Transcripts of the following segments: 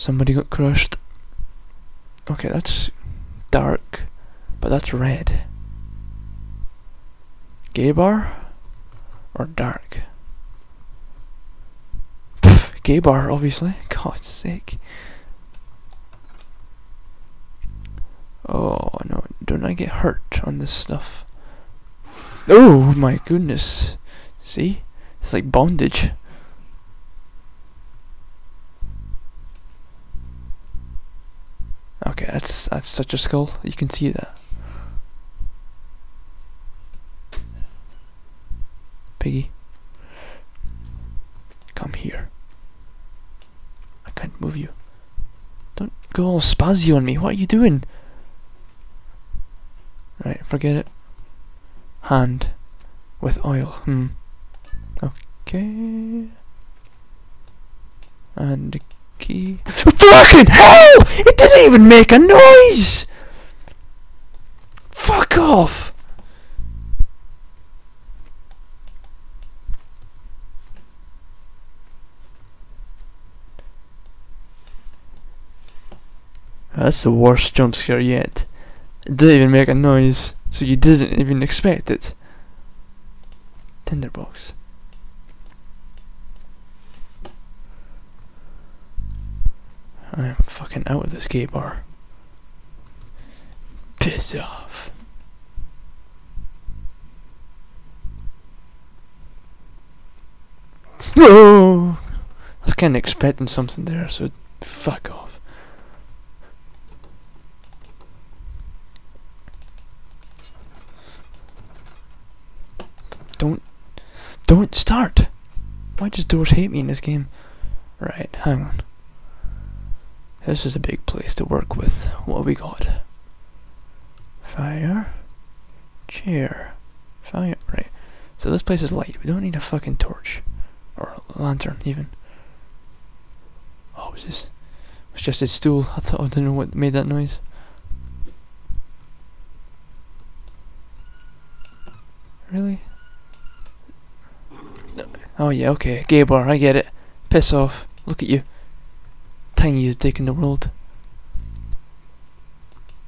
Somebody got crushed. Okay, that's dark, but that's red. Gay bar or dark? Pff, gay bar, obviously. God's sake. Oh no, don't I get hurt on this stuff? Oh my goodness. See? It's like bondage. That's that's such a skull. You can see that. Piggy. Come here. I can't move you. Don't go all spazzy on me. What are you doing? Right, forget it. Hand with oil. Hmm. Okay. And key. Fucking hell! It didn't even make a noise! Fuck off! That's the worst jump scare yet. It didn't even make a noise, so you didn't even expect it. Tinderbox. I am fucking out of this gay bar. Piss off. Whoa! I was kinda expecting something there, so fuck off. Don't don't start! Why does doors hate me in this game? Right, hang on. This is a big place to work with. What we got? Fire. Chair. Fire. Right. So this place is light. We don't need a fucking torch. Or lantern, even. Oh, was this? It was just a stool. I thought I didn't know what made that noise. Really? No. Oh yeah, okay. Gay bar, I get it. Piss off. Look at you tiniest dick in the world.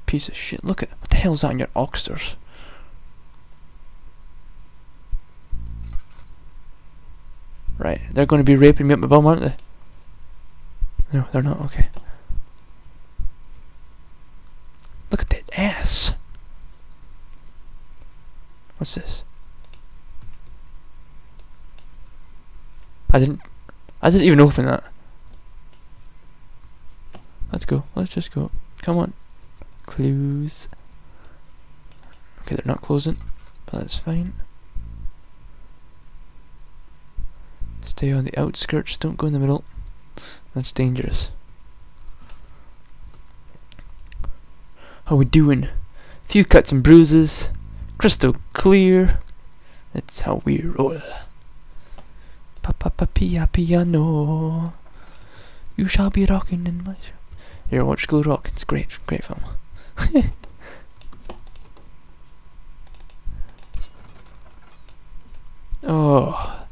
Piece of shit. Look at what the hell's that on your oxters? Right, they're going to be raping me up my bum, aren't they? No, they're not. Okay. Look at that ass. What's this? I didn't. I didn't even open that. Let's go. Let's just go. Come on. Clues. Okay, they're not closing, but that's fine. Stay on the outskirts, don't go in the middle. That's dangerous. How we doing? Few cuts and bruises. Crystal clear. That's how we roll. Pa pa pa pia piano. You shall be rocking in my show. Here, watch School Rock. It's great, great film. oh,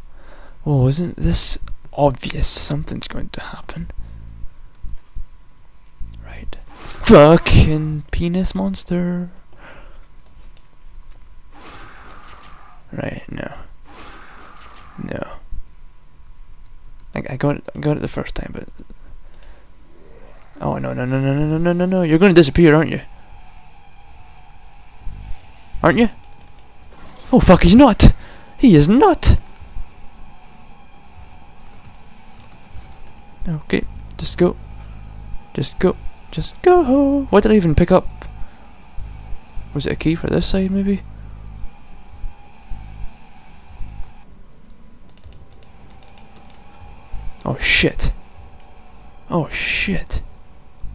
well, isn't this obvious? Something's going to happen. Right. Fucking penis monster. Right, no. No. I, I got it, I got it the first time, but Oh no no no no no no no no! You're gonna disappear, aren't you? Aren't you? Oh fuck! He's not. He is not. Okay, just go. Just go. Just go. What did I even pick up? Was it a key for this side, maybe? Oh shit. Oh shit.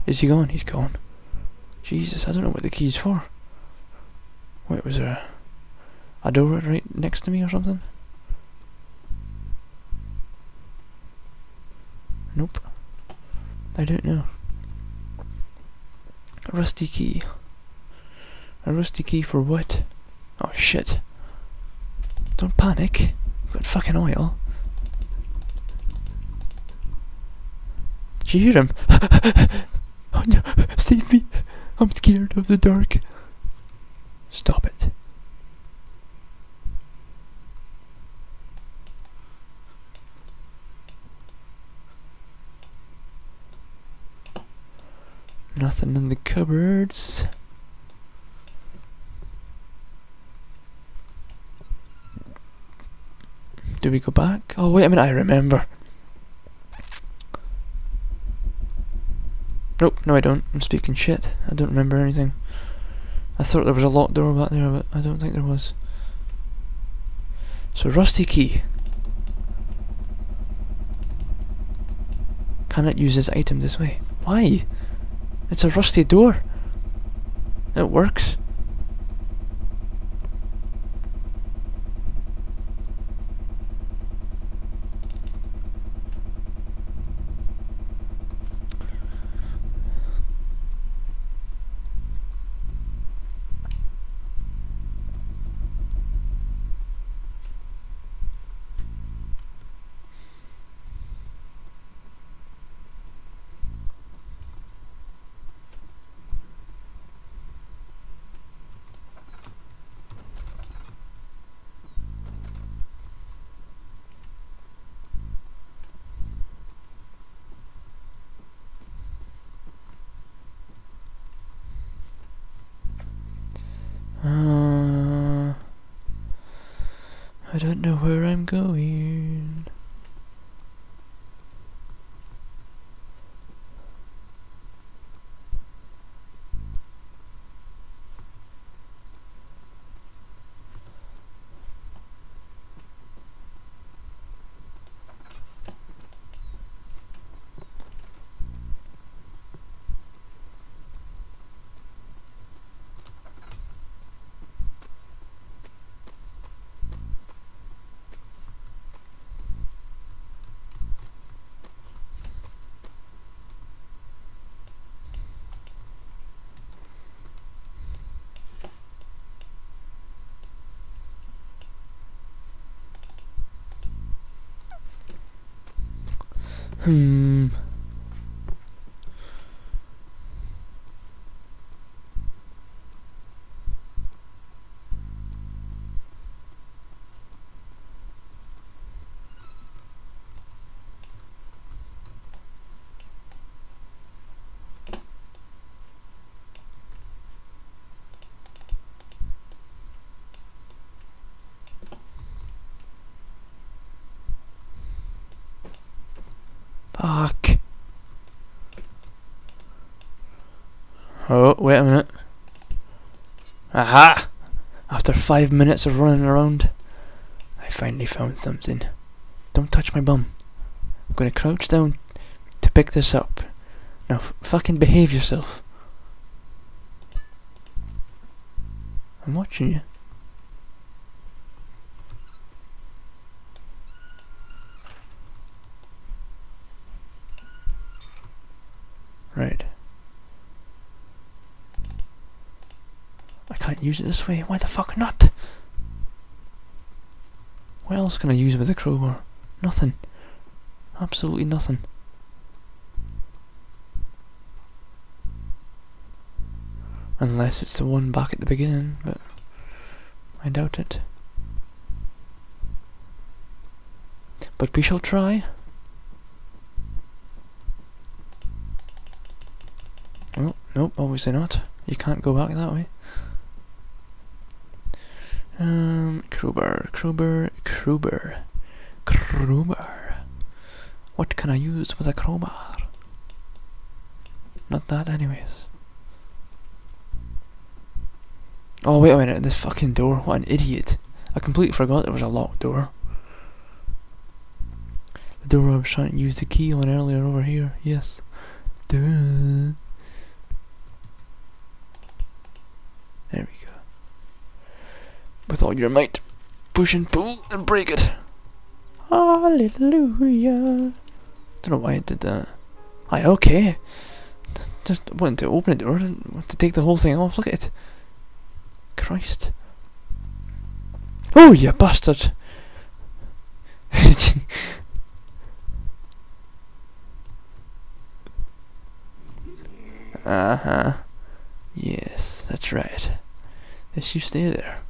Is he gone? He's gone. Jesus, I don't know what the key's for. Wait, was there a, a door right next to me or something? Nope. I don't know. A rusty key. A rusty key for what? Oh shit. Don't panic. I've got fucking oil. Did you hear him? oh no, save me. I'm scared of the dark. Stop it. Nothing in the cupboards. Do we go back? Oh, wait a minute, I remember. Nope, no I don't. I'm speaking shit. I don't remember anything. I thought there was a locked door back there, but I don't think there was. So, rusty key. Cannot use this item this way. Why? It's a rusty door. It works. I don't know where I'm going. Hmm. Fuck. Oh, wait a minute. Aha! After five minutes of running around, I finally found something. Don't touch my bum. I'm gonna crouch down to pick this up. Now, fucking behave yourself. I'm watching you. Right. I can't use it this way. Why the fuck not? What else can I use with a crowbar? Nothing. Absolutely nothing. Unless it's the one back at the beginning, but I doubt it. But we shall try. Oh, nope, obviously not. You can't go back that way. Um, crowbar, crowbar, crowbar, crowbar. What can I use with a crowbar? Not that, anyways. Oh, wait a minute, this fucking door. What an idiot. I completely forgot there was a locked door. The door I was trying to use the key on earlier over here, yes. Duh. There we go. With all your might, push and pull and break it. Hallelujah. Don't know why I did that. I okay. Just wanted to open the door and to take the whole thing off. Look at it. Christ. Oh, you bastard. Uh huh. Yes, that's right. Yes, you stay there.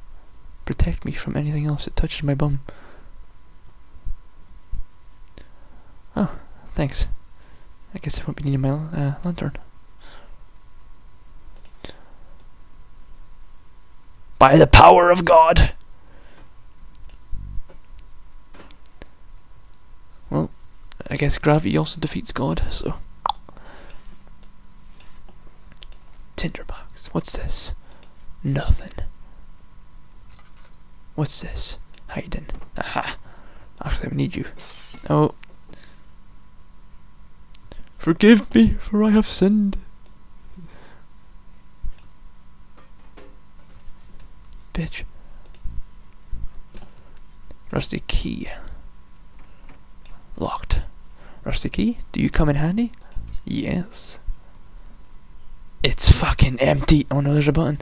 Protect me from anything else that touches my bum. Oh, thanks. I guess I won't be needing my uh, lantern. By the power of God! Well, I guess gravity also defeats God, so. Tinderbox. What's this? Nothing. What's this? Hiding. Aha. Actually, I need you. Oh. Forgive me, for I have sinned. Bitch. Rusty key. Locked. Rusty key, do you come in handy? Yes. It's fucking empty. Oh no, there's a button.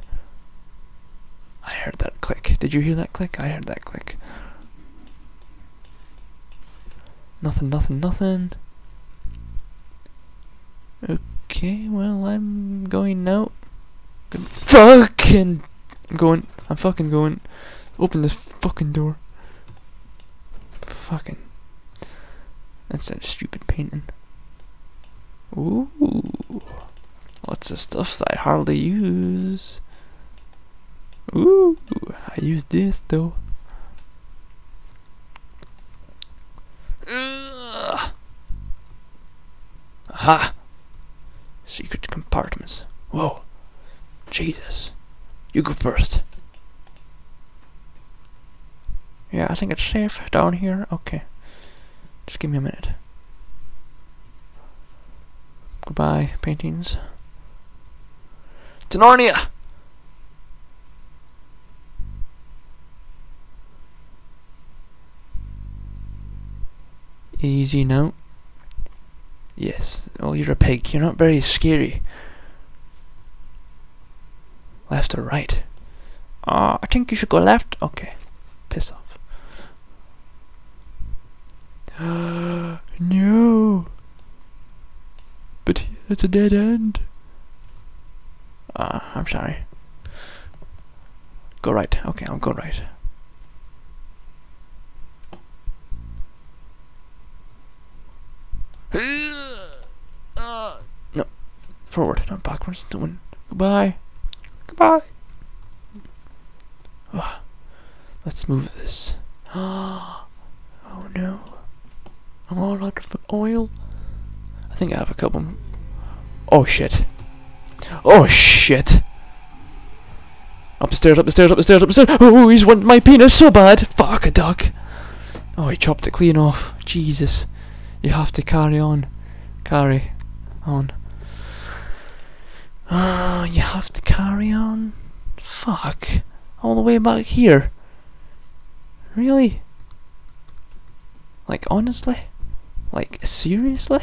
I heard that click. Did you hear that click? I heard that click. Nothing, nothing, nothing. Okay, well, I'm going now. Good fucking I'm going. I'm fucking going. Open this fucking door. Fucking. That's that stupid painting. Ooh. Lots of stuff that I hardly use. Ooh. I use this though. Ugh. Aha! Secret compartments. Whoa. Jesus. You go first. Yeah, I think it's safe down here. Okay. Just give me a minute. Goodbye, paintings. To Easy now. Yes, well you're a pig, you're not very scary. Left or right? Uh, I think you should go left. Okay. Piss off. no! But it's a dead end. Uh, I'm sorry. Go right. Okay, I'll go right. No. Forward, not backwards. Doing. Goodbye. Goodbye. Oh, let's move this. Oh no. I'm all out of oil. I think I have a couple. Oh shit. Oh shit. Up the stairs, up the stairs, up the stairs, up the stairs. Oh, he's wanted my penis so bad. Fuck a duck. Oh, he chopped it clean off. Jesus. You have to carry on. Carry on. Uh, you have to carry on. Fuck. All the way back here. Really? Like, honestly? Like, seriously?